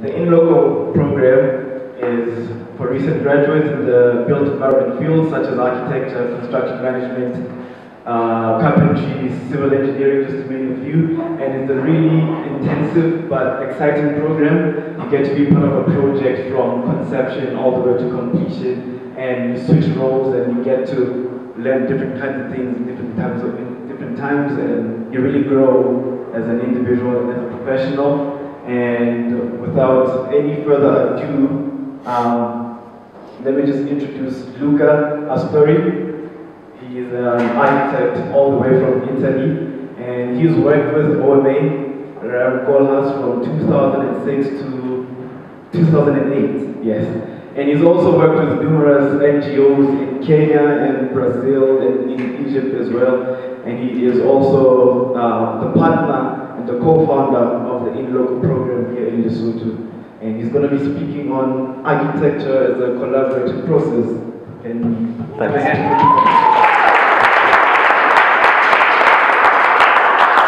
the InLoco program is for recent graduates in the built environment fields such as architecture, construction management, uh, carpentry, civil engineering, just to name a few. And it's a really intensive but exciting program. You get to be part of a project from conception all the way to completion, and you switch roles and you get to learn different kinds of things, different times of different times, and you really grow as an individual and as a professional. And without any further ado, um, let me just introduce Luca Astorri. He is an architect all the way from Italy, and he's worked with OMA, Ram Koolhaas, from 2006 to 2008, yes. And he's also worked with numerous NGOs in Kenya and Brazil and in Egypt as well. And he is also uh, the partner the co-founder of the InLoco program here in Lesotho. And he's going to be speaking on architecture as a collaborative process. And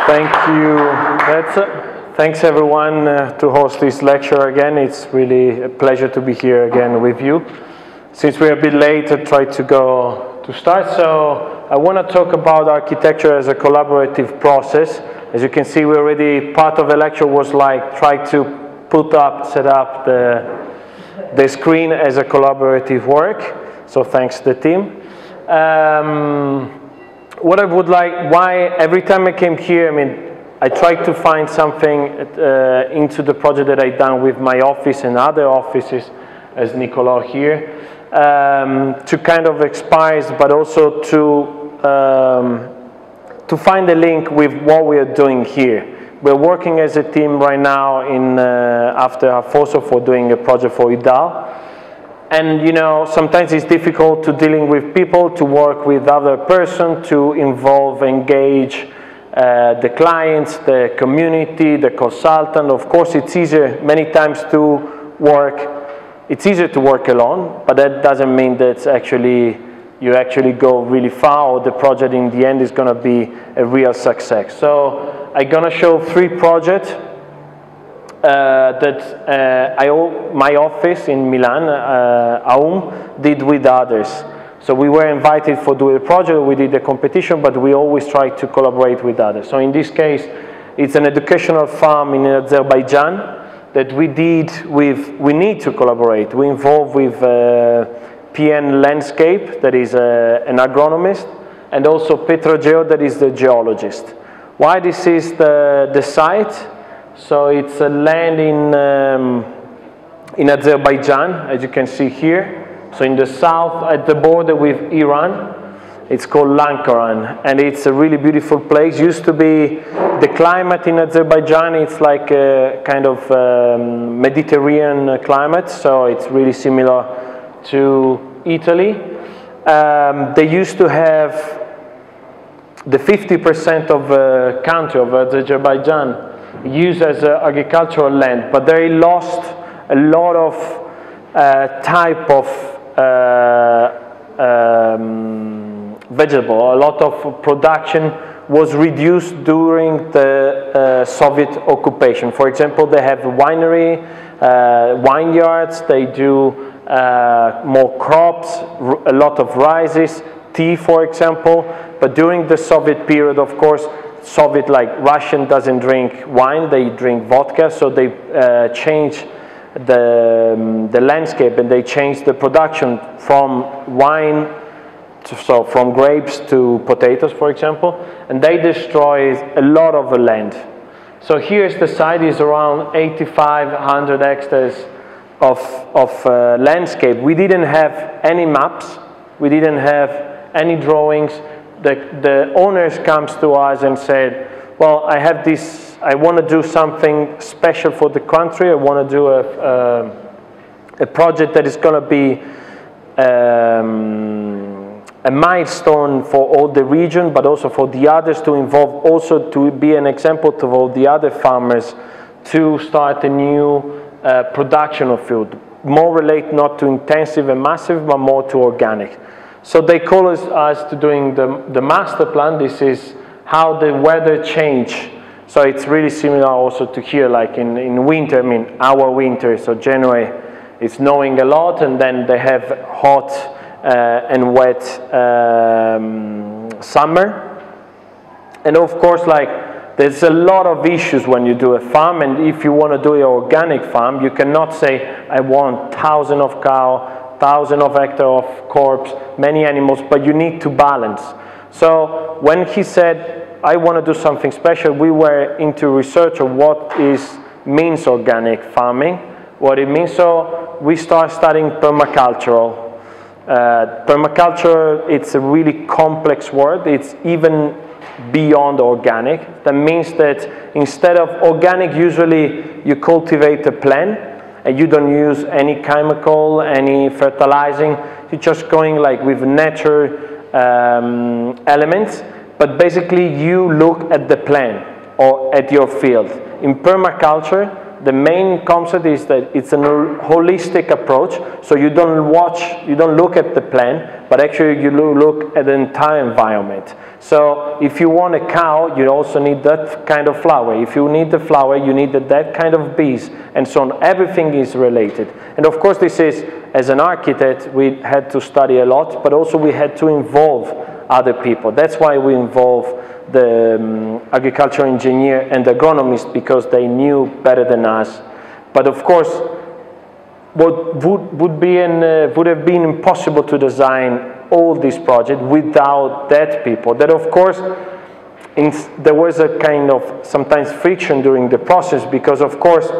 Thank you. That's, uh, thanks everyone uh, to host this lecture again. It's really a pleasure to be here again with you. Since we're a bit late, I tried to go to start. So I want to talk about architecture as a collaborative process. As you can see, we already, part of the lecture was like try to put up, set up the, the screen as a collaborative work. So thanks to the team. Um, what I would like, why every time I came here, I mean, I tried to find something uh, into the project that I've done with my office and other offices, as Nicolas here, um, to kind of expose, but also to, um, to find a link with what we are doing here. We're working as a team right now in, uh, after Afoso for doing a project for IDAL. And you know, sometimes it's difficult to dealing with people, to work with other person, to involve, engage uh, the clients, the community, the consultant. Of course, it's easier many times to work, it's easier to work alone, but that doesn't mean that it's actually you actually go really far or the project in the end is gonna be a real success. So I'm gonna show three projects uh, that uh, I, my office in Milan, uh, Aum, did with others. So we were invited for do a project, we did a competition, but we always try to collaborate with others. So in this case, it's an educational farm in Azerbaijan that we did with, we need to collaborate. We involve with uh, PN Landscape, that is uh, an agronomist, and also Petrogeo, that is the geologist. Why this is the, the site? So it's a land in, um, in Azerbaijan, as you can see here. So in the south, at the border with Iran, it's called Lankaran, and it's a really beautiful place. Used to be the climate in Azerbaijan. It's like a kind of um, Mediterranean climate, so it's really similar to Italy. Um, they used to have the 50% of the country of Azerbaijan used as agricultural land, but they lost a lot of uh, type of uh, um, vegetable. A lot of production was reduced during the uh, Soviet occupation. For example, they have winery, uh, vineyards, they do uh, more crops, a lot of rices, tea, for example. But during the Soviet period, of course, Soviet, like Russian doesn't drink wine, they drink vodka, so they uh, change the, um, the landscape and they change the production from wine, so from grapes to potatoes, for example, and they destroy a lot of the land. So here's the site is around 8,500 hectares of, of uh, landscape. We didn't have any maps, we didn't have any drawings, the, the owners comes to us and said, well, I have this, I want to do something special for the country. I want to do a, a, a project that is going to be um, a milestone for all the region, but also for the others to involve, also to be an example to all the other farmers to start a new uh, production of food. More relate not to intensive and massive, but more to organic. So they call us, us to doing the, the master plan. This is how the weather change. So it's really similar also to here, like in, in winter, I mean, our winter, so January, it's snowing a lot, and then they have hot uh, and wet um, summer. And of course, like, there's a lot of issues when you do a farm, and if you want to do an organic farm, you cannot say, I want thousand of cow, thousand of hectare of corpse, many animals, but you need to balance. So when he said, I want to do something special, we were into research of what is means organic farming, what it means. So we start studying permacultural. Uh, permaculture, it's a really complex word. It's even beyond organic. That means that instead of organic, usually you cultivate a plant and you don't use any chemical, any fertilizing. You're just going like with nature um, elements, but basically you look at the plant or at your field. In permaculture, the main concept is that it's a holistic approach. So you don't watch, you don't look at the plant, but actually you look at the entire environment. So if you want a cow, you also need that kind of flower. If you need the flower, you need that kind of bees, and so on. Everything is related. And of course, this is, as an architect, we had to study a lot, but also we had to involve other people. That's why we involve the um, agricultural engineer and agronomist because they knew better than us. But of course, what would, would, be an, uh, would have been impossible to design all this project without that people. That of course, in, there was a kind of sometimes friction during the process because of course,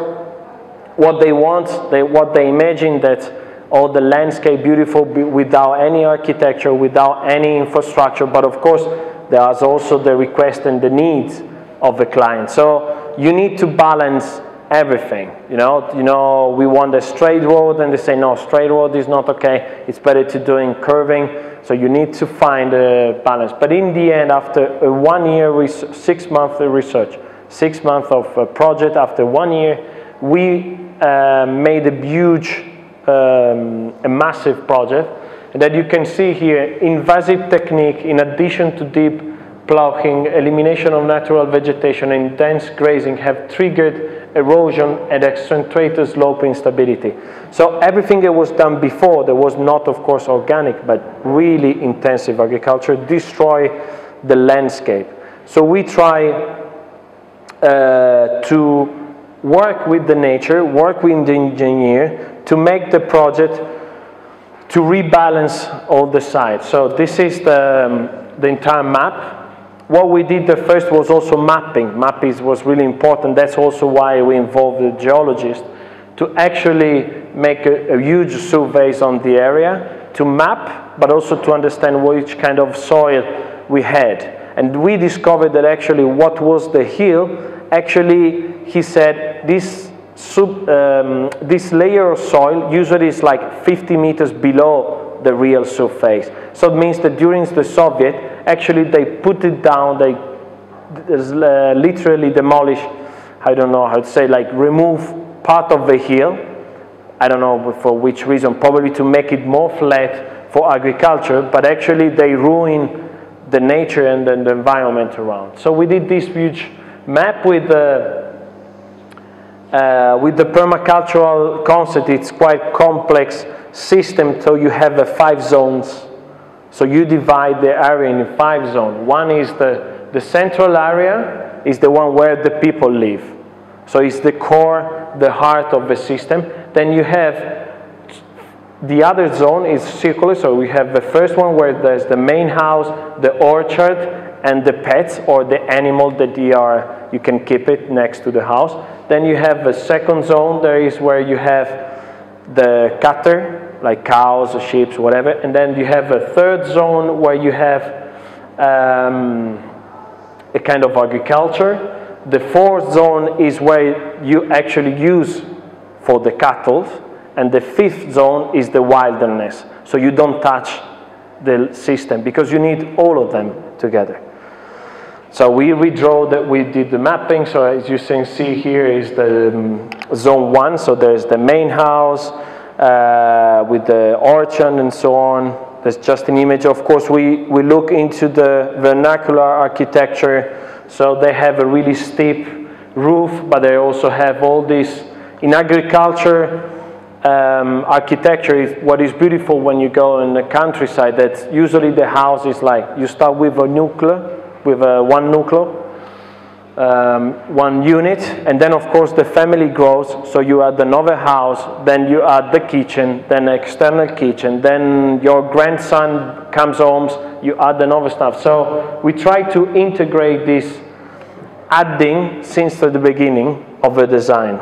what they want, they, what they imagine that all the landscape beautiful without any architecture, without any infrastructure, but of course, there's also the request and the needs of the client. So you need to balance everything. You know, you know, we want a straight road, and they say no, straight road is not okay. It's better to doing curving. So you need to find a balance. But in the end, after a one year, six month research, six months of project, after one year, we uh, made a huge, um, a massive project that you can see here, invasive technique in addition to deep ploughing, elimination of natural vegetation and dense grazing have triggered erosion and accentuated slope instability. So everything that was done before, that was not of course organic, but really intensive agriculture, destroy the landscape. So we try uh, to work with the nature, work with the engineer to make the project to rebalance all the sites. So this is the, um, the entire map. What we did the first was also mapping. Mapping was really important. That's also why we involved the geologist to actually make a, a huge surveys on the area to map, but also to understand which kind of soil we had. And we discovered that actually what was the hill, actually he said this sub, um, this layer of soil usually is like 50 meters below the real surface. So it means that during the Soviet, actually they put it down, they uh, literally demolish, I don't know how to say, like remove part of the hill. I don't know for which reason, probably to make it more flat for agriculture, but actually they ruin the nature and, and the environment around. So we did this huge map with the uh, uh, with the permacultural concept, it's quite complex system, so you have uh, five zones. So you divide the area in five zones. One is the, the central area, is the one where the people live. So it's the core, the heart of the system. Then you have the other zone is circular, so we have the first one where there's the main house, the orchard, and the pets or the animal that you are you can keep it next to the house. Then you have a second zone. There is where you have the cutter, like cows, or sheep, whatever. And then you have a third zone where you have um, a kind of agriculture. The fourth zone is where you actually use for the cattle. And the fifth zone is the wilderness. So you don't touch the system because you need all of them together. So we redraw that we did the mapping. So as you can see here is the um, zone one. So there's the main house uh, with the orchard and so on. There's just an image. Of course, we, we look into the vernacular architecture So they have a really steep roof, but they also have all this, in agriculture, um, architecture is what is beautiful when you go in the countryside that usually the house is like you start with a nuclear with a one nuclear um, one unit and then of course the family grows. So you add another house then you add the kitchen then external kitchen then your grandson comes home you add another stuff. So we try to integrate this adding since the beginning of the design.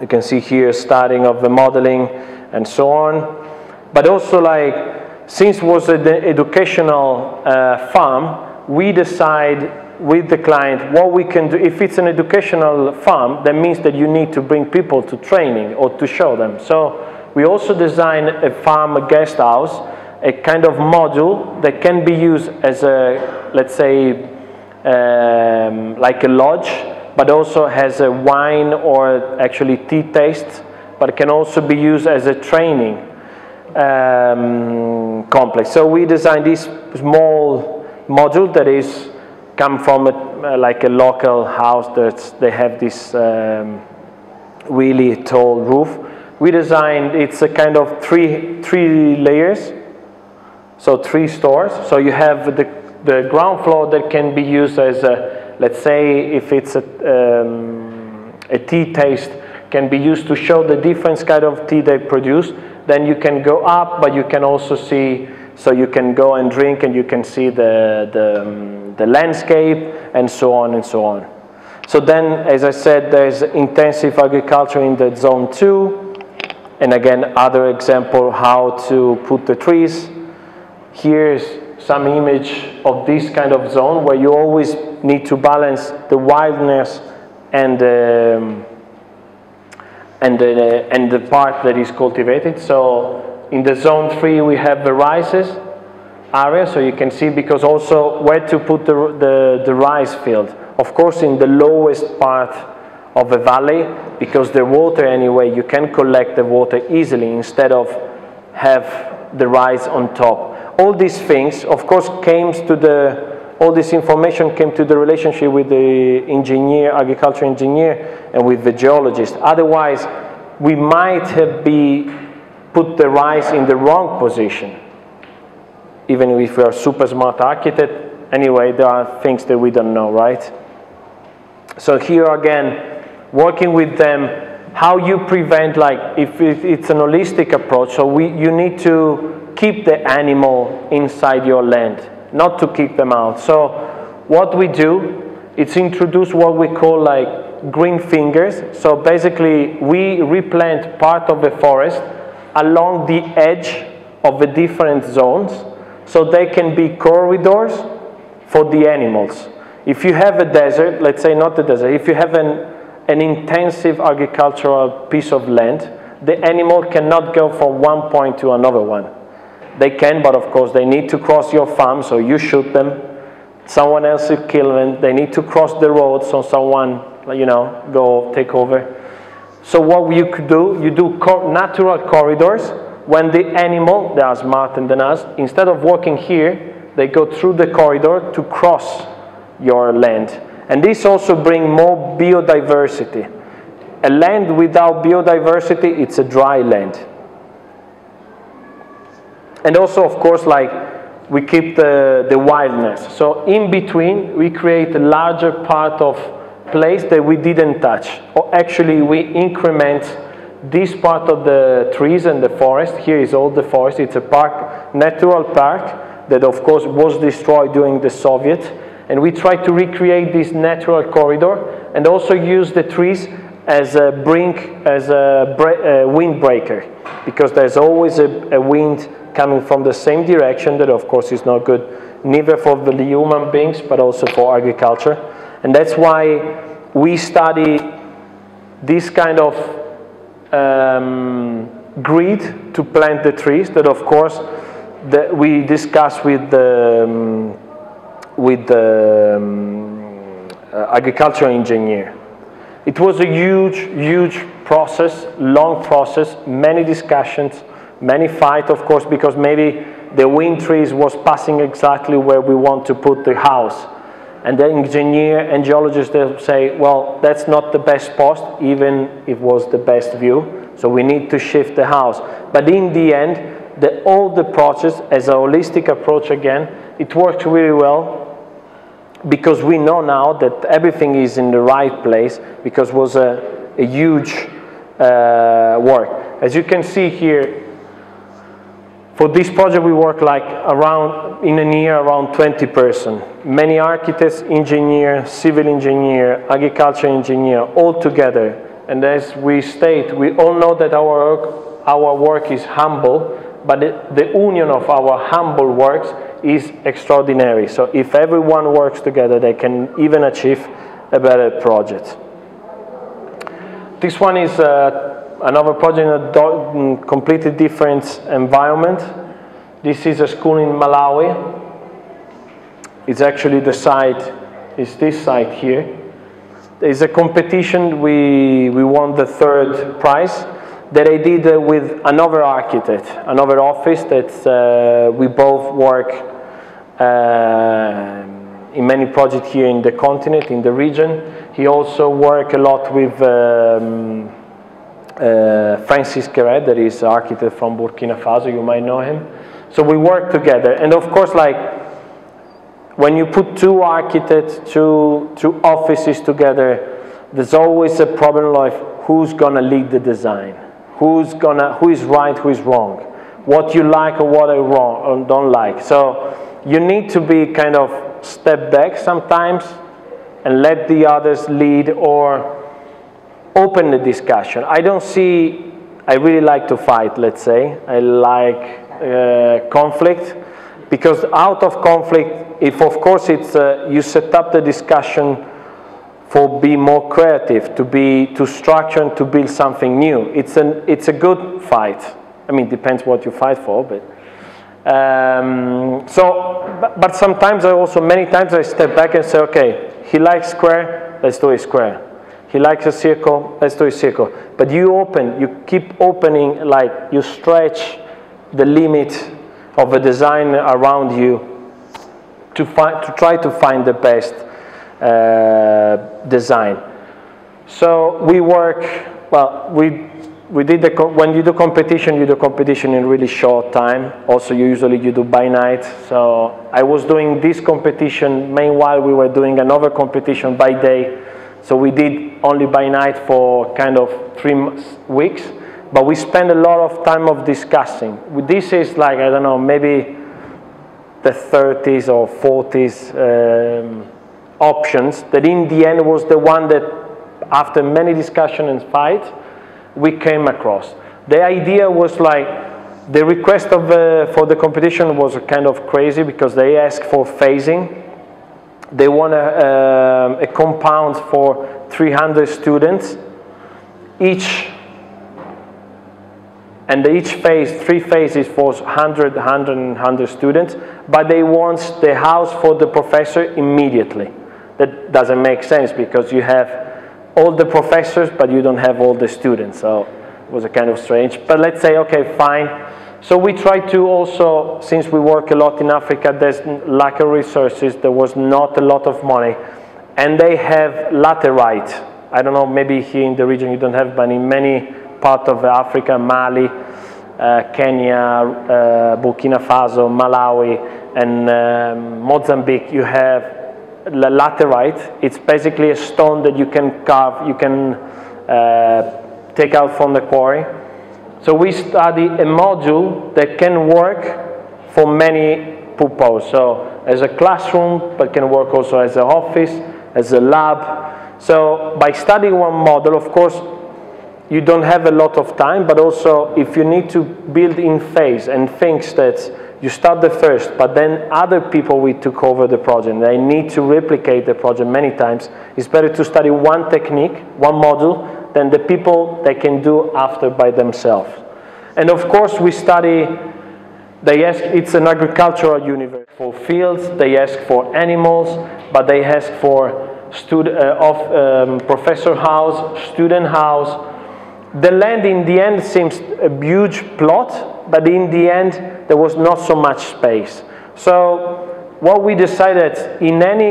You can see here starting of the modeling and so on. But also like since it was an educational uh, farm we decide with the client what we can do. If it's an educational farm, that means that you need to bring people to training or to show them. So we also design a farm guest house, a kind of module that can be used as a, let's say, um, like a lodge, but also has a wine or actually tea taste, but can also be used as a training um, complex. So we designed this small module that is come from a, uh, like a local house that they have this um, really tall roof. We designed, it's a kind of three, three layers, so three stores. So you have the, the ground floor that can be used as a, let's say if it's a, um, a tea taste, can be used to show the different kind of tea they produce. Then you can go up, but you can also see so you can go and drink and you can see the, the, um, the landscape and so on and so on. So then, as I said, there's intensive agriculture in the zone two. And again, other example how to put the trees. Here's some image of this kind of zone where you always need to balance the wildness and um, and the, and the part that is cultivated. So in the zone three, we have the rices area, so you can see because also where to put the, the, the rice field. Of course, in the lowest part of the valley, because the water anyway, you can collect the water easily instead of have the rice on top. All these things, of course, came to the, all this information came to the relationship with the engineer, agriculture engineer, and with the geologist. Otherwise, we might have be put the rice in the wrong position. Even if we are super smart architect, anyway, there are things that we don't know, right? So here again, working with them, how you prevent, like, if it's an holistic approach, so we, you need to keep the animal inside your land, not to keep them out. So what we do, it's introduce what we call like green fingers. So basically, we replant part of the forest along the edge of the different zones so they can be corridors for the animals. If you have a desert, let's say not a desert, if you have an, an intensive agricultural piece of land, the animal cannot go from one point to another one. They can, but of course they need to cross your farm, so you shoot them. Someone else will kill them. They need to cross the road, so someone, you know, go take over. So what you could do, you do natural corridors. When the animal, they are smarter than us, instead of walking here, they go through the corridor to cross your land. And this also bring more biodiversity. A land without biodiversity, it's a dry land. And also, of course, like we keep the, the wildness. So in between, we create a larger part of place that we didn't touch. Or actually, we increment this part of the trees and the forest. Here is all the forest. It's a park, natural park, that of course was destroyed during the Soviet. And we try to recreate this natural corridor and also use the trees as a brink, as a, a windbreaker, because there's always a, a wind coming from the same direction that of course is not good neither for the human beings but also for agriculture. And that's why we study this kind of um, grid to plant the trees that of course that we discuss with the, um, with the um, uh, agricultural engineer. It was a huge, huge process, long process, many discussions, many fights of course because maybe the wind trees was passing exactly where we want to put the house And the engineer and geologist will say, well, that's not the best post, even if it was the best view. So we need to shift the house. But in the end, the, all the process as a holistic approach again, it works really well because we know now that everything is in the right place because it was a, a huge uh, work. As you can see here, for this project we work like around, in a year, around 20 person. Many architects, engineer, civil engineer, agriculture engineer, all together. And as we state, we all know that our work, our work is humble, but the, the union of our humble works is extraordinary. So if everyone works together, they can even achieve a better project. This one is uh, another project in a completely different environment. This is a school in Malawi. It's actually the site, is this site here. There's a competition, we, we won the third prize that I did uh, with another architect, another office that uh, we both work uh, in many projects here in the continent, in the region. He also worked a lot with um, uh, Francis Kéré, that is architect from Burkina Faso, you might know him. So we work together. And of course, like, when you put two architects, two, two offices together, there's always a problem of who's gonna lead the design who's gonna, who is right, who is wrong, what you like or what I wrong or don't like. So you need to be kind of step back sometimes and let the others lead or open the discussion. I don't see, I really like to fight, let's say. I like uh, conflict because out of conflict, if of course it's, uh, you set up the discussion for be more creative, to be to structure and to build something new. It's an it's a good fight. I mean, depends what you fight for, but um, so. But, but sometimes I also many times I step back and say, okay, he likes square, let's do a square. He likes a circle, let's do a circle. But you open, you keep opening, like you stretch the limit of a design around you to find to try to find the best uh, design. So we work, well, we, we did the, when you do competition, you do competition in really short time. Also, usually you do by night. So I was doing this competition, meanwhile we were doing another competition by day. So we did only by night for kind of three weeks, but we spent a lot of time of discussing. This is like, I don't know, maybe the 30s or 40s um, options that in the end was the one that after many discussion and fight we came across. The idea was like the request of the, for the competition was kind of crazy because they asked for phasing. They want a, uh, a compound for 300 students. Each and each phase, three phases for 100, 100, 100 students, but they want the house for the professor immediately that doesn't make sense because you have all the professors, but you don't have all the students. So it was a kind of strange. But let's say, okay, fine. So we try to also, since we work a lot in Africa, there's lack of resources, there was not a lot of money, and they have laterite. I don't know, maybe here in the region you don't have, but in many parts of Africa, Mali, uh, Kenya, uh, Burkina Faso, Malawi, and um, Mozambique, you have laterite. It's basically a stone that you can carve, you can uh, take out from the quarry. So we study a module that can work for many purposes. So as a classroom, but can work also as an office, as a lab. So by studying one model, of course, you don't have a lot of time, but also if you need to build in phase and things that you start the first, but then other people will took over the project. They need to replicate the project many times. It's better to study one technique, one module, than the people they can do after by themselves. And of course, we study, they ask, it's an agricultural university. For fields, they ask for animals, but they ask for stud, uh, of, um, professor house, student house. The land in the end seems a huge plot, but in the end, there was not so much space. So what we decided in any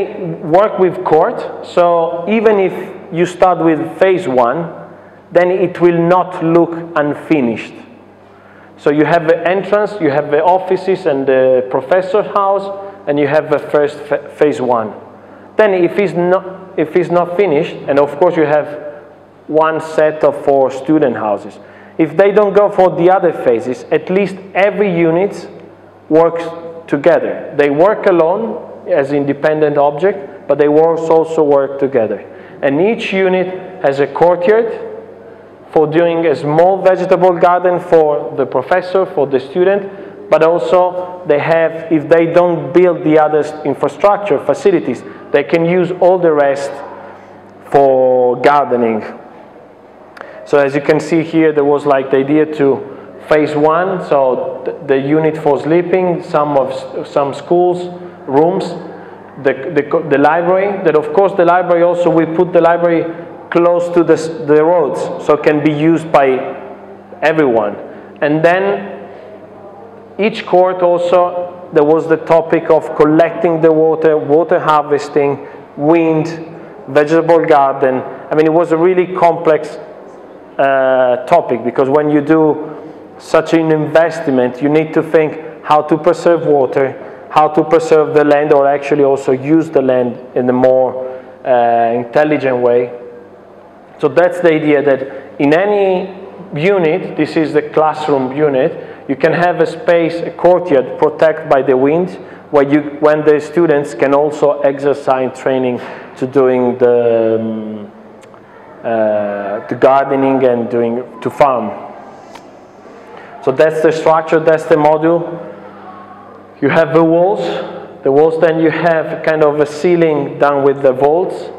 work with court, so even if you start with phase one, then it will not look unfinished. So you have the entrance, you have the offices and the professor's house, and you have the first phase one. Then if it's not, if it's not finished, and of course you have one set of four student houses. If they don't go for the other phases, at least every unit works together. They work alone as independent object, but they also work together. And each unit has a courtyard for doing a small vegetable garden for the professor, for the student, but also they have, if they don't build the other infrastructure, facilities, they can use all the rest for gardening. So as you can see here, there was like the idea to phase one, so the, the unit for sleeping, some of some schools, rooms, the, the, the library, that of course the library also, we put the library close to the, the roads, so it can be used by everyone. And then each court also, there was the topic of collecting the water, water harvesting, wind, vegetable garden. I mean, it was a really complex uh, topic because when you do such an investment, you need to think how to preserve water, how to preserve the land, or actually also use the land in a more uh, intelligent way. So that's the idea that in any unit, this is the classroom unit, you can have a space, a courtyard protected by the wind, where you, when the students can also exercise training to doing the, um, uh, the gardening and doing to farm. So that's the structure, that's the module. You have the walls. The walls, then you have kind of a ceiling done with the vaults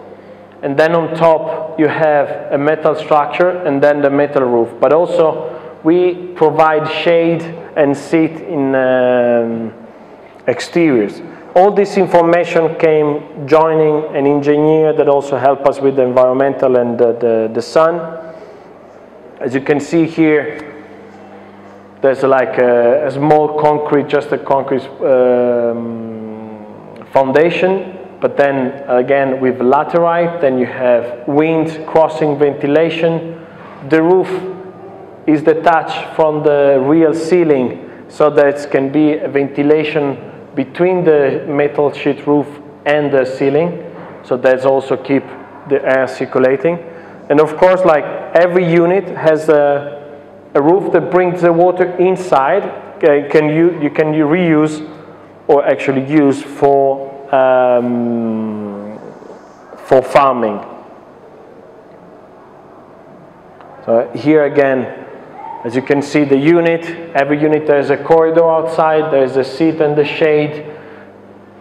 and then on top you have a metal structure and then the metal roof. But also we provide shade and seat in um, exteriors. All this information came joining an engineer that also helped us with the environmental and the, the, the sun. As you can see here, there's like a, a small concrete, just a concrete um, foundation but then again with laterite, then you have wind crossing ventilation. The roof is detached from the real ceiling so that it can be a ventilation between the metal sheet roof and the ceiling. So that's also keep the air circulating. And of course, like every unit has a, a roof that brings the water inside. Can you, you can reuse or actually use for um, for farming. So here again, as you can see the unit, every unit there's a corridor outside, there's a seat and the shade,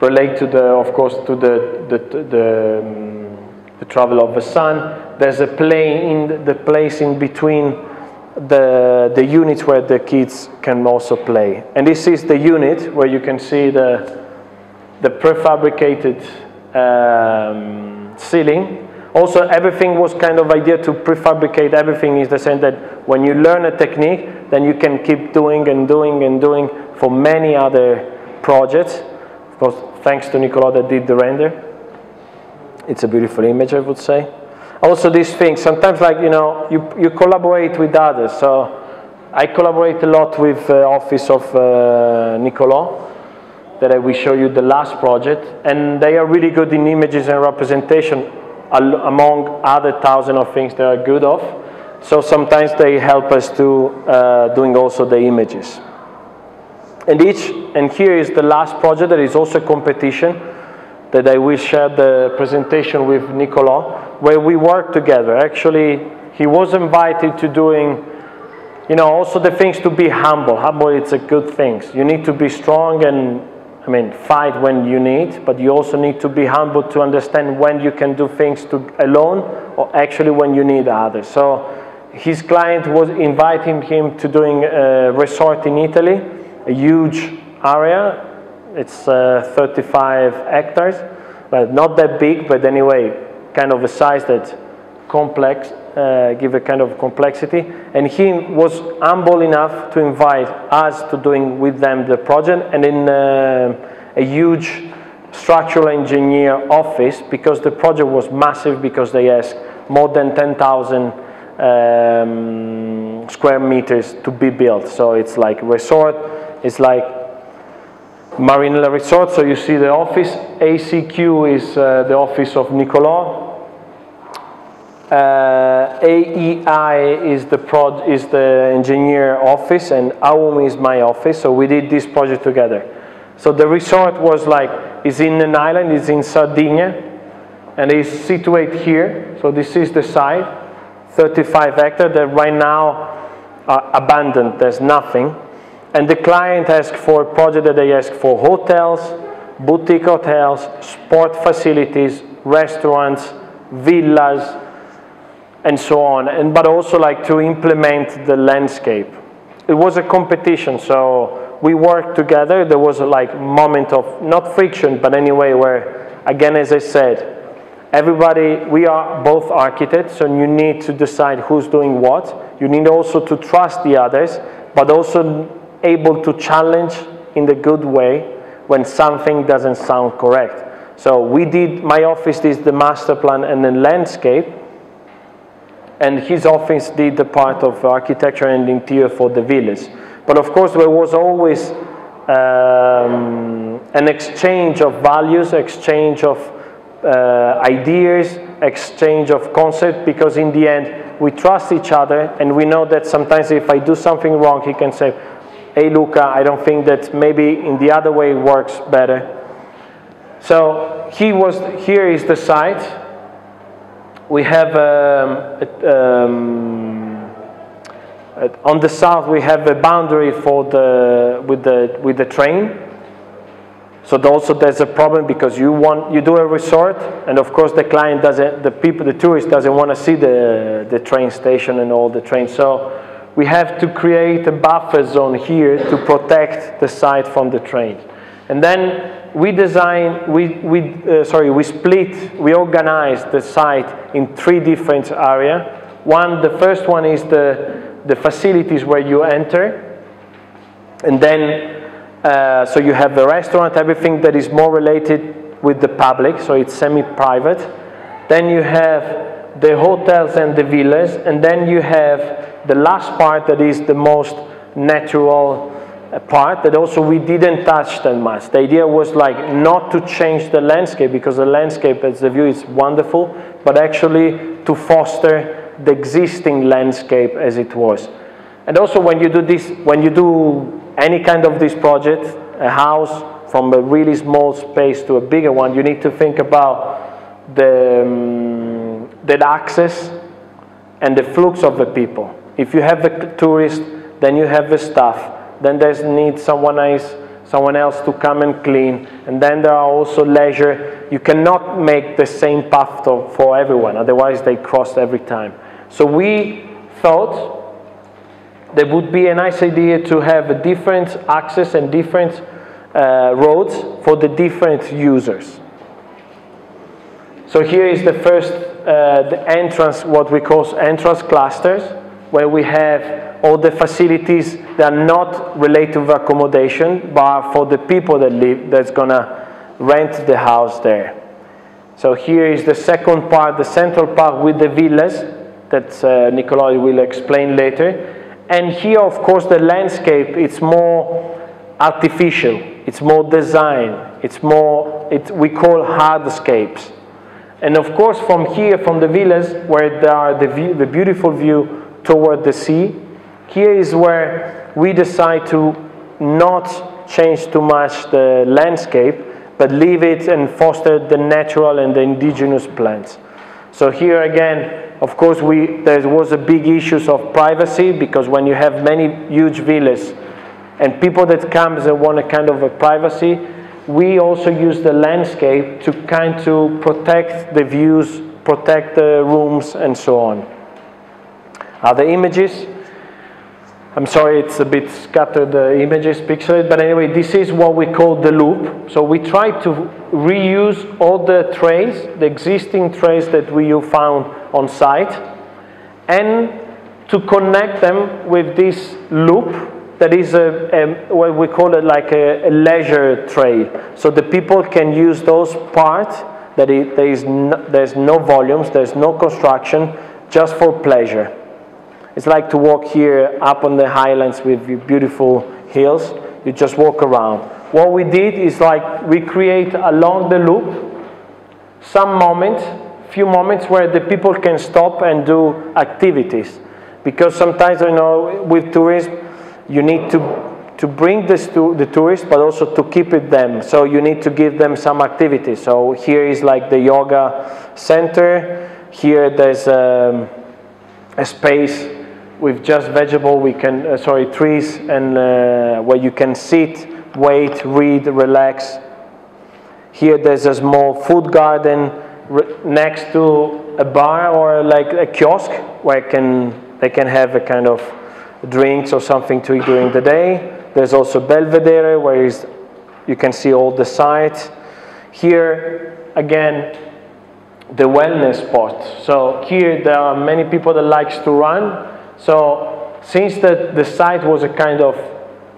relate to the, of course, to the, the, the, the travel of the sun. There's a play in the place in between the, the units where the kids can also play. And this is the unit where you can see the, the prefabricated um, ceiling. Also, everything was kind of idea to prefabricate everything is the same that when you learn a technique, then you can keep doing and doing and doing for many other projects. Of course, thanks to Nicola that did the render. It's a beautiful image, I would say. Also, these things, sometimes like, you know, you, you collaborate with others. So I collaborate a lot with the office of uh, that I will show you the last project, and they are really good in images and representation among other thousand of things they are good of. So sometimes they help us to uh, doing also the images. And each, and here is the last project that is also a competition that I will share the presentation with Nicola, where we work together. Actually, he was invited to doing, you know, also the things to be humble. Humble, it's a good thing. You need to be strong and I mean, fight when you need, but you also need to be humble to understand when you can do things to, alone or actually when you need others. So his client was inviting him to doing a resort in Italy, a huge area. It's uh, 35 hectares, but not that big, but anyway, kind of a size that complex, uh, give a kind of complexity. And he was humble enough to invite us to doing with them the project. And in uh, a huge structural engineer office because the project was massive because they asked more than 10,000 um, square meters to be built. So it's like resort, it's like Marinella Resort. So you see the office. ACQ is uh, the office of Nicolas. Uh, AEI is the prod is the engineer office, and AUM is my office. So we did this project together. So the resort was like is in an island, it's in Sardinia, and it's situated here. So this is the site, 35 hectares that right now are abandoned. There's nothing. And the client asked for a project that they asked for hotels, boutique hotels, sport facilities, restaurants, villas, and so on. And but also like to implement the landscape. It was a competition, so we worked together. There was a like moment of not friction, but anyway, where again, as I said, everybody, we are both architects, so you need to decide who's doing what. You need also to trust the others, but also able to challenge in the good way when something doesn't sound correct. So we did, my office did the master plan and the landscape, and his office did the part of architecture and interior for the villas. But of course, there was always um, an exchange of values, exchange of uh, ideas, exchange of concept, because in the end, we trust each other, and we know that sometimes if I do something wrong, he can say, hey, Luca, I don't think that maybe in the other way works better. So he was, here is the site. We have, um, um, on the south, we have a boundary for the, with, the, with the train. So also there's a problem because you want you do a resort, and of course the client doesn't, the people, the tourist doesn't want to see the the train station and all the trains. So we have to create a buffer zone here to protect the site from the train. And then we design, we, we uh, sorry, we split, we organize the site in three different areas. One, the first one is the, the facilities where you enter. And then uh, so you have the restaurant, everything that is more related with the public, so it's semi-private. Then you have the hotels and the villas, and then you have the last part that is the most natural part that also we didn't touch that much. The idea was like not to change the landscape because the landscape as the view is wonderful, but actually to foster the existing landscape as it was. And also when you do this, when you do any kind of this project, a house from a really small space to a bigger one, you need to think about the, um, the access and the flux of the people. If you have the tourist, then you have the staff, then there's need someone else, someone else to come and clean, and then there are also leisure. You cannot make the same path for everyone, otherwise they cross every time. So we thought there would be a nice idea to have a different access and different uh, roads for the different users. So here is the first, uh, the entrance, what we call entrance clusters, where we have all the facilities that are not related to accommodation, but for the people that live, that's gonna rent the house there. So here is the second part, the central part with the villas, that uh, Nicolai will explain later. And here, of course, the landscape, it's more artificial, it's more design, it's more, it, we call hardscapes. And of course, from here, from the villas, where there are the, view, the beautiful view toward the sea, here is where we decide to not change too much the landscape, but leave it and foster the natural and the indigenous plants. So here again, of course, we, there was a big issues of privacy because when you have many huge villas and people that comes and want a kind of a privacy, we also use the landscape to kind to protect the views, protect the rooms, and so on. Other images. I'm sorry, it's a bit scattered the images pixelated, but anyway, this is what we call the loop. So we try to reuse all the trays, the existing trays that we found on site and to connect them with this loop that is a, a, what we call it like a, a, leisure trade. So the people can use those parts that it, there is no, there's no volumes, there's no construction, just for pleasure. It's like to walk here up on the highlands with beautiful hills. You just walk around. What we did is like we create along the loop some moments, few moments where the people can stop and do activities. Because sometimes, you know, with tourism, you need to to bring this to the tourists, but also to keep it them. So you need to give them some activities. So here is like the yoga center. Here there's um, a space with just vegetable. We can uh, sorry trees and uh, where you can sit, wait, read, relax. Here there's a small food garden next to a bar or like a kiosk where can they can have a kind of drinks or something to eat during the day. There's also Belvedere where you can see all the sites. Here, again, the wellness spot. So here there are many people that likes to run. So since the, the site was a kind of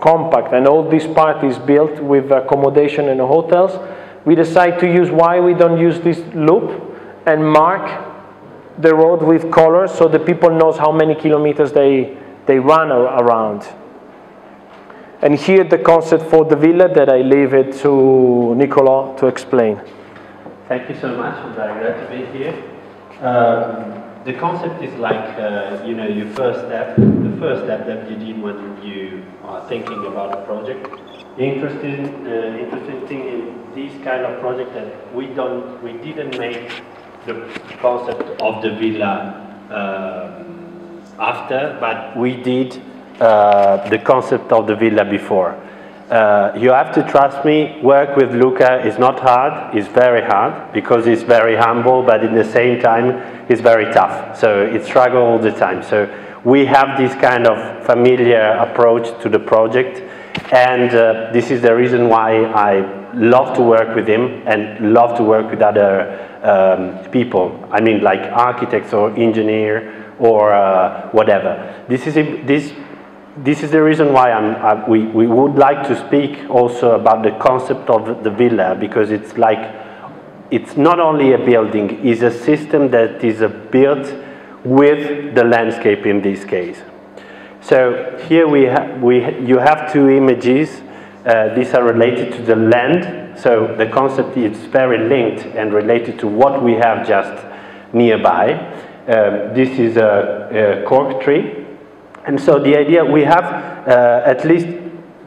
compact and all this part is built with accommodation and hotels, we decide to use why we don't use this loop and mark the road with colors so the people knows how many kilometers they, they run around. And here the concept for the villa that I leave it to Nicola to explain. Thank you so much. I'm very glad to be here. Um, the concept is like, uh, you know, your first step, the first step that you did when you are thinking about a project. The interesting, uh, interesting thing in this kind of project that we don't, we didn't make the concept of the villa uh, after, but we did uh, the concept of the villa before. Uh, you have to trust me, work with Luca is not hard, it's very hard, because he's very humble, but in the same time, he's very tough. So it's struggle all the time. So we have this kind of familiar approach to the project, and uh, this is the reason why I love to work with him and love to work with other um, people. I mean, like architects or engineer or uh, whatever. This is this. This is the reason why I, we, we would like to speak also about the concept of the villa because it's like it's not only a building, it's a system that is built with the landscape in this case. So here we, ha we you have two images. Uh, these are related to the land so the concept is very linked and related to what we have just nearby. Um, this is a, a, cork tree. And so the idea, we have uh, at least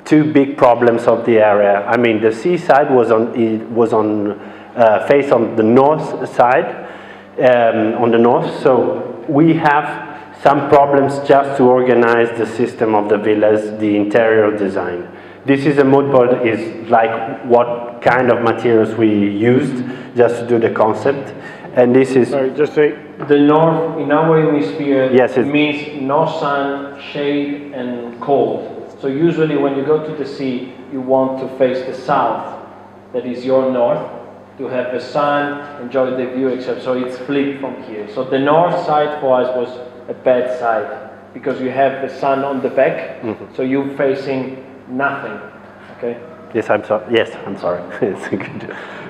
two big problems of the area. I mean, the seaside was on, it was on, uh, face on the north side, um, on the north. So we have some problems just to organize the system of the villas, the interior design. This is a mood board is like what kind of materials we used just to do the concept. And this is... Sorry, just say, the north in our hemisphere yes, it means no sun, shade and cold. So usually when you go to the sea, you want to face the south, that is your north, to have the sun, enjoy the view, except so it's flipped from here. So the north side for us was a bad side because you have the sun on the back, mm -hmm. so you're facing nothing. Okay. Yes, I'm sorry. Yes, I'm sorry.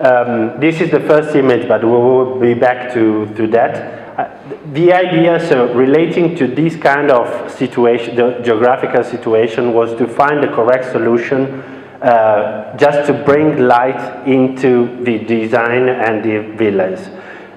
Um, this is the first image, but we will be back to, to that. Uh, the idea, so relating to this kind of situation, the geographical situation, was to find the correct solution uh, just to bring light into the design and the villas.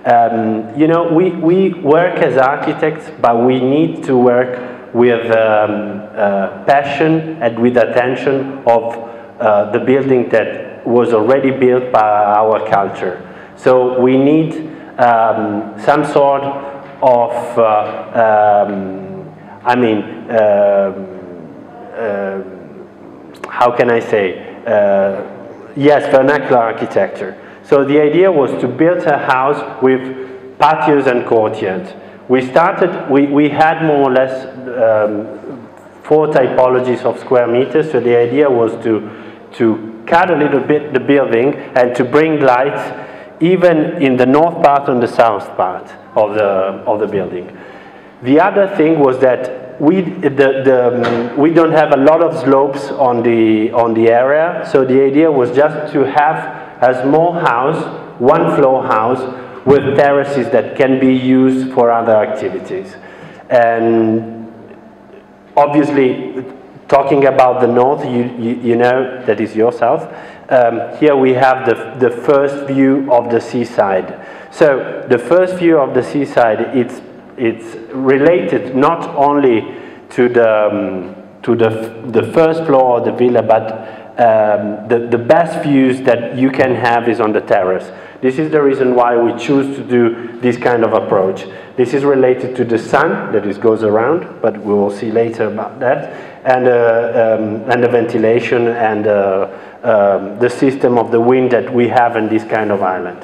Um, you know, we, we work as architects, but we need to work with um, uh, passion and with attention of uh, the building that was already built by our culture. So we need um, some sort of, uh, um, I mean, um, uh, how can I say, uh, yes, vernacular architecture. So the idea was to build a house with patios and courtyards. We started, we, we had more or less um, four typologies of square meters, so the idea was to, to cut a little bit the building and to bring light even in the north part and the south part of the, of the building. The other thing was that we, the, the, um, we don't have a lot of slopes on the, on the area, so the idea was just to have a small house, one floor house, with terraces that can be used for other activities. And obviously, talking about the north, you, you, you know that is your south. Um, here we have the, the first view of the seaside. So the first view of the seaside, it's, it's related not only to the, um, to the, the first floor of the villa, but um, the, the best views that you can have is on the terrace. This is the reason why we choose to do this kind of approach. This is related to the sun that is goes around, but we will see later about that, and, uh, um, and the ventilation and uh, um, the system of the wind that we have in this kind of island.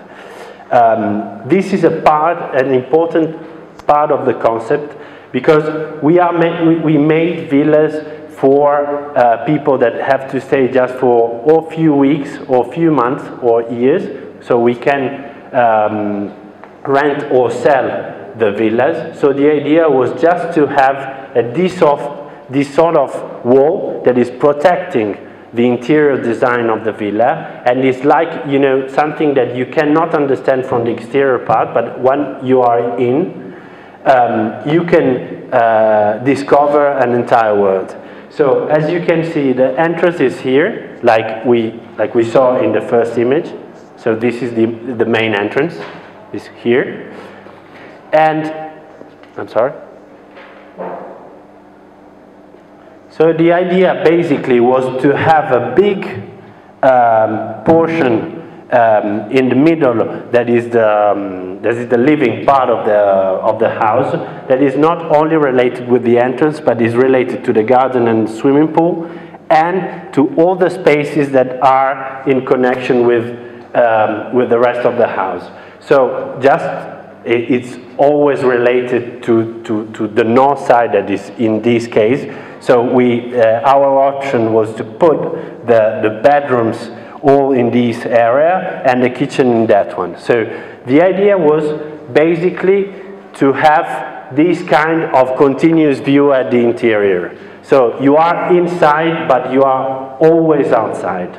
Um, this is a part, an important part of the concept, because we, are ma we, made villas for uh, people that have to stay just for a few weeks or a few months or years, so we can um, rent or sell the villas. So the idea was just to have a, of, this sort of wall that is protecting the interior design of the villa and it's like you know something that you cannot understand from the exterior part but when you are in um, you can uh, discover an entire world so as you can see the entrance is here like we like we saw in the first image so this is the, the main entrance, is here. And, I'm sorry? So the idea basically was to have a big um, portion um, in the middle that is the um, that is the living part of the of the house that is not only related with the entrance but is related to the garden and swimming pool and to all the spaces that are in connection with um, with the rest of the house. So just it's always related to, to, to the north side that is in this case. So we, uh, our option was to put the, the bedrooms all in this area and the kitchen in that one. So the idea was basically to have this kind of continuous view at the interior. So you are inside, but you are always outside.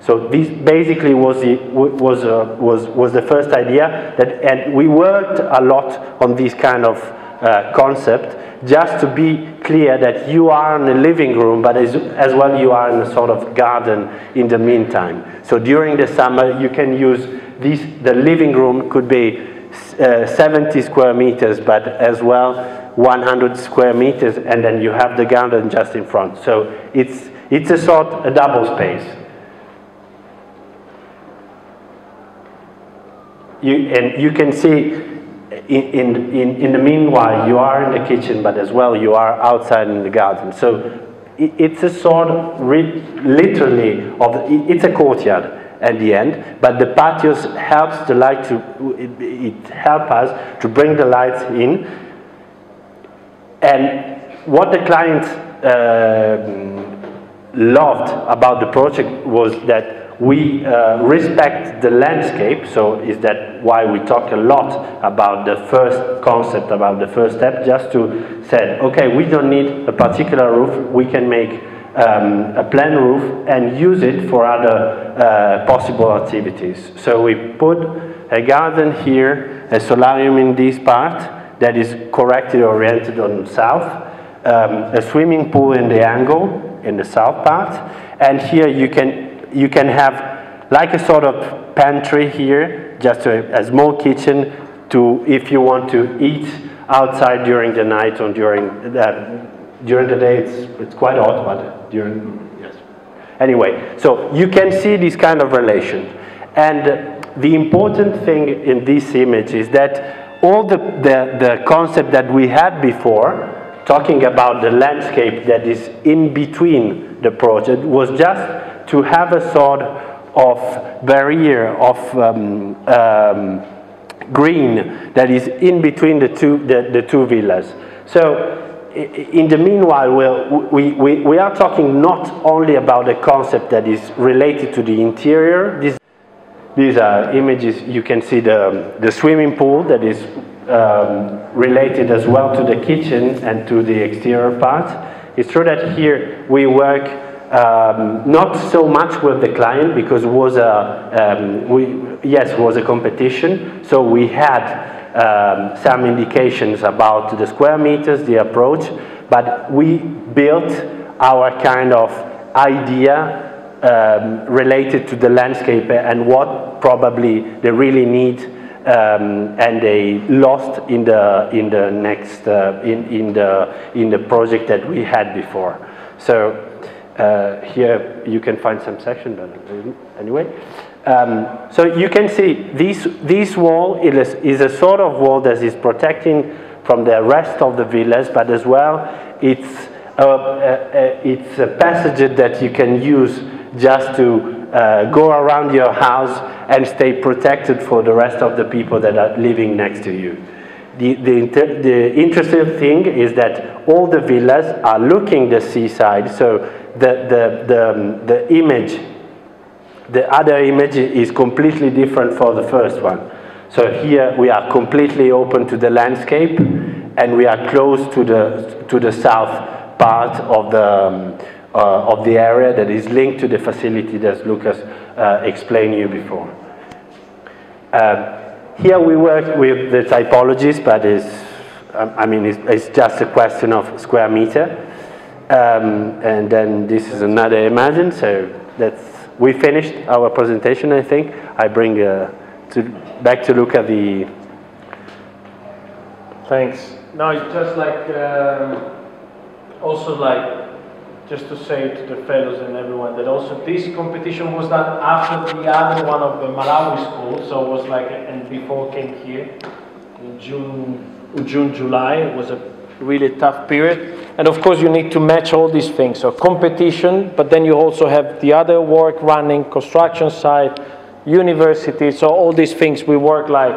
So this basically was the, was, uh, was, was the first idea, that, and we worked a lot on this kind of uh, concept, just to be clear that you are in a living room, but as, as well you are in a sort of garden in the meantime. So during the summer, you can use this, the living room could be uh, 70 square meters, but as well 100 square meters, and then you have the garden just in front. So it's, it's a sort, a double space. you, and you can see in, in, in the meanwhile, you are in the kitchen, but as well you are outside in the garden. So it's a sort of literally of it's a courtyard at the end, but the patios helps the light to it, it help us to bring the lights in. And what the client uh, loved about the project was that we uh, respect the landscape, so is that why we talk a lot about the first concept, about the first step, just to say, okay, we don't need a particular roof, we can make um, a plan roof and use it for other uh, possible activities. So we put a garden here, a solarium in this part that is correctly oriented on south, um, a swimming pool in the angle in the south part, and here you can you can have like a sort of pantry here, just a, a small kitchen to if you want to eat outside during the night or during that during the day it's it's quite hot but during yes. Anyway so you can see this kind of relation. And the important thing in this image is that all the, the, the concept that we had before talking about the landscape that is in between the project was just to have a sort of barrier of um, um, green that is in between the two, the, the two villas. So in the meanwhile, we, we, we are talking not only about a concept that is related to the interior. These, these are images, you can see the, the swimming pool that is um, related as well to the kitchen and to the exterior part. It's true that here we work um, not so much with the client because was a um, we yes was a competition. So we had um, some indications about the square meters, the approach, but we built our kind of idea um, related to the landscape and what probably they really need um, and they lost in the in the next uh, in in the in the project that we had before. So uh, here you can find some section, but anyway. Um, so you can see this this wall is, is a sort of wall that is protecting from the rest of the villas, but as well it's a, a, a, it's a passage that you can use just to uh, go around your house and stay protected for the rest of the people that are living next to you. The, the, the interesting thing is that all the villas are looking the seaside, so the, the, the, um, the image, the other image is completely different for the first one. So here we are completely open to the landscape and we are close to the, to the south part of the, um, uh, of the area that is linked to the facility that Lucas uh, explained you before. Um, here we work with the typologies, but it's, um, I mean, it's, it's, just a question of square meter. Um, and then this is another imagine, so that's, we finished our presentation, I think. I bring uh, to, back to look at the... Thanks. No, just like, um, also like just to say to the fellows and everyone that also this competition was done after the other one of the Malawi school, so it was like, and before came here in June, June, July, it was a really tough period. And of course you need to match all these things, so competition, but then you also have the other work running, construction site, university, so all these things we work like,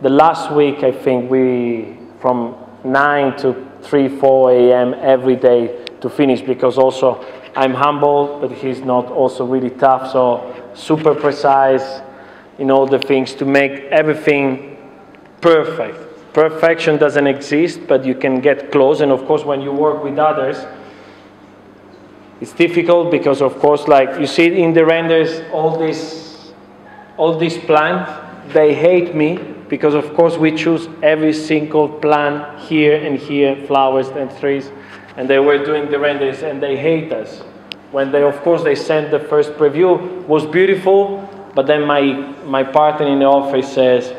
the last week I think we, from 9 to 3, 4 a.m. every day to finish because also I'm humble, but he's not also really tough, so super precise in all the things to make everything perfect. Perfection doesn't exist, but you can get close, and of course, when you work with others, it's difficult because, of course, like you see in the renders, all these, all these plants, they hate me because, of course, we choose every single plant here and here, flowers and trees and they were doing the renders and they hate us. When they, of course, they sent the first preview, was beautiful, but then my, my partner in the office says,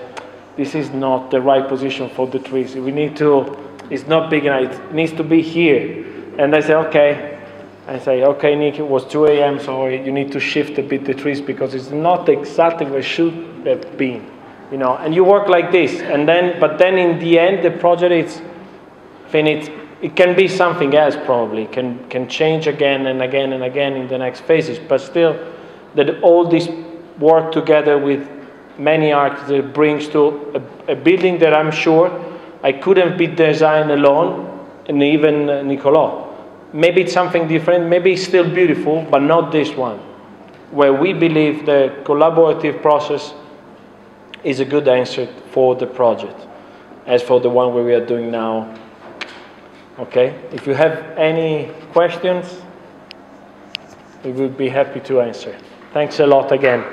this is not the right position for the trees. We need to, it's not big enough, it needs to be here. And I say, okay. I say, okay, Nick, it was 2 a.m., so you need to shift a bit the trees because it's not exactly where it should have been. You know, and you work like this, and then, but then in the end, the project is finished it can be something else probably, can, can change again and again and again in the next phases, but still that all this work together with many architects brings to a, a, building that I'm sure I couldn't be designed alone, and even uh. Maybe it's something different, maybe it's still beautiful, but not this one, where we believe the collaborative process is a good answer for the project, as for the one where we are doing now Okay, if you have any questions, we would be happy to answer. Thanks a lot again.